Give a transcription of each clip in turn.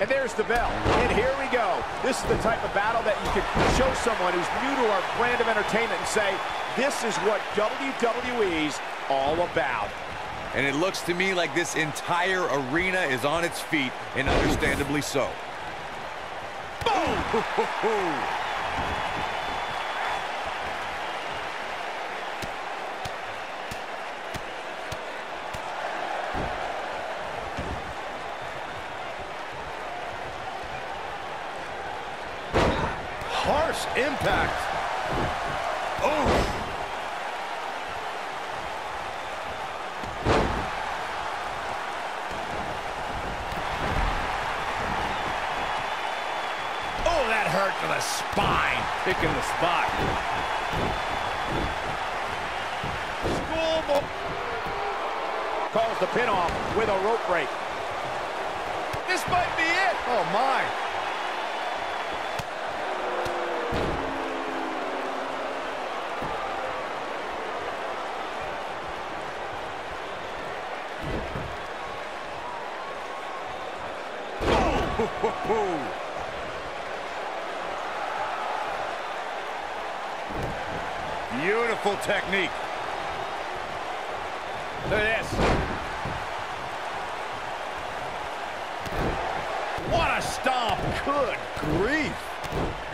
And there's the bell. And here we go. This is the type of battle that you can show someone who's new to our brand of entertainment and say, this is what WWE's all about. And it looks to me like this entire arena is on its feet, and understandably so. Boom! Harsh impact. Oh. Oh, that hurt to the spine. Picking the spot. Schoolboy. Calls the pin off with a rope break. This might be it. Oh, my. Beautiful technique. Look at this. What a stomp. Good grief.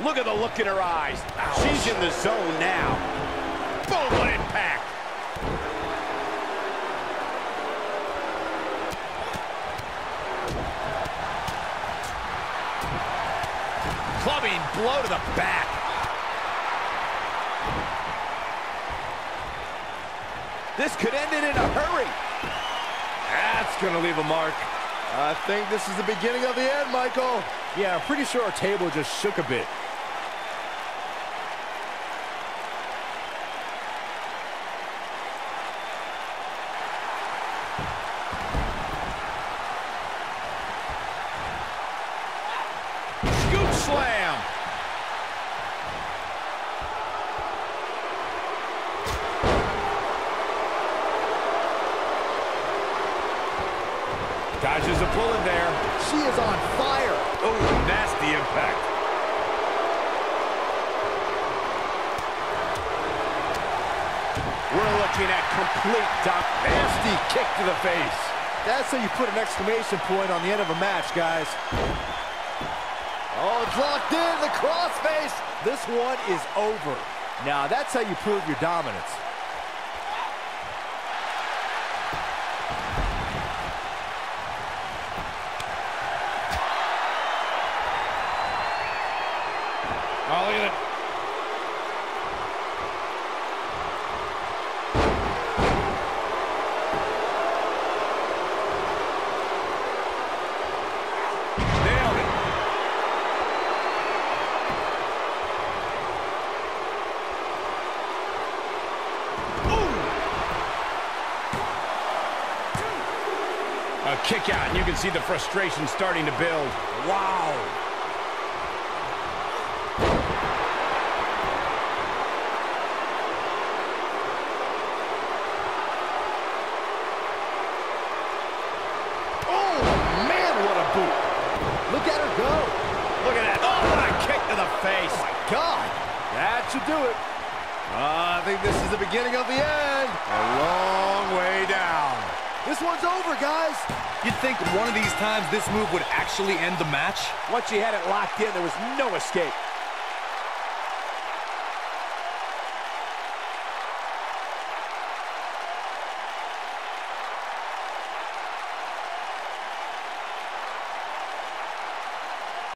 Look at the look in her eyes. She's in the zone now. Boom, what impact. Clubbing blow to the back. This could end it in a hurry. That's going to leave a mark. I think this is the beginning of the end, Michael. Yeah, I'm pretty sure our table just shook a bit. Slam. Dodges a pull in there. She is on fire. Oh, nasty impact. We're looking at complete doc. Nasty kick to the face. That's how you put an exclamation point on the end of a match, guys. Oh, it's locked in, the crossface. This one is over. Now, that's how you prove your dominance. Oh, look at. Nailed it. A kick out, and you can see the frustration starting to build. Wow. Oh, man, what a boot. Look at her go. Look at that. Oh, what a kick to the face. My God. That should do it. I think this is the beginning of the end. A long way down. This one's over, guys. You'd think one of these times this move would actually end the match? Once she had it locked in, there was no escape.